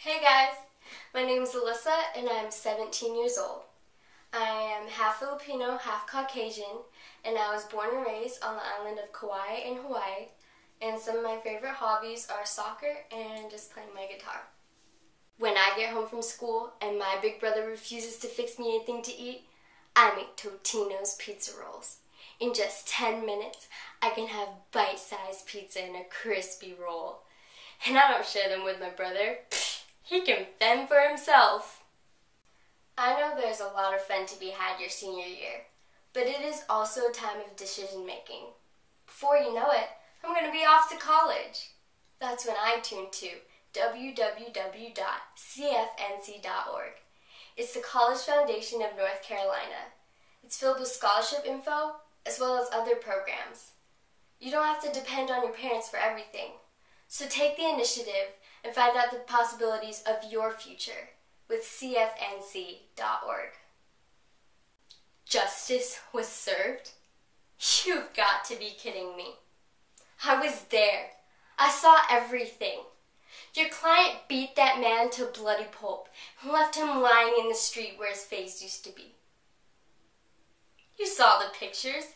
Hey guys, my name is Alyssa and I'm 17 years old. I am half Filipino, half Caucasian, and I was born and raised on the island of Kauai in Hawaii. And some of my favorite hobbies are soccer and just playing my guitar. When I get home from school and my big brother refuses to fix me anything to eat, I make Totino's pizza rolls. In just 10 minutes, I can have bite-sized pizza and a crispy roll. And I don't share them with my brother. He can fend for himself. I know there's a lot of fun to be had your senior year, but it is also a time of decision making. Before you know it, I'm going to be off to college. That's when I tune to www.cfnc.org. It's the College Foundation of North Carolina. It's filled with scholarship info as well as other programs. You don't have to depend on your parents for everything. So take the initiative and find out the possibilities of your future with CFNC.org. Justice was served? You've got to be kidding me. I was there. I saw everything. Your client beat that man to bloody pulp and left him lying in the street where his face used to be. You saw the pictures.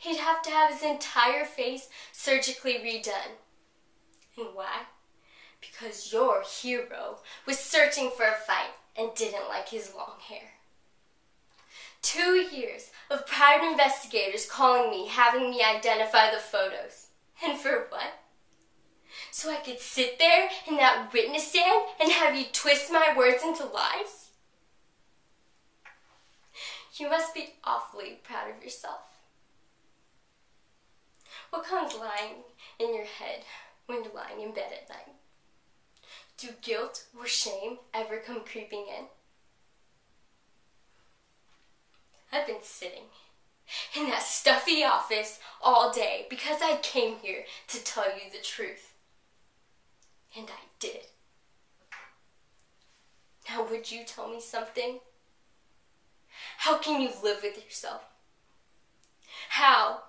He'd have to have his entire face surgically redone. And why? Because your hero was searching for a fight and didn't like his long hair. Two years of private investigators calling me, having me identify the photos. And for what? So I could sit there in that witness stand and have you twist my words into lies? You must be awfully proud of yourself. What comes lying in your head when you're lying in bed at night? Do guilt or shame ever come creeping in? I've been sitting in that stuffy office all day because I came here to tell you the truth. And I did. Now, would you tell me something? How can you live with yourself? How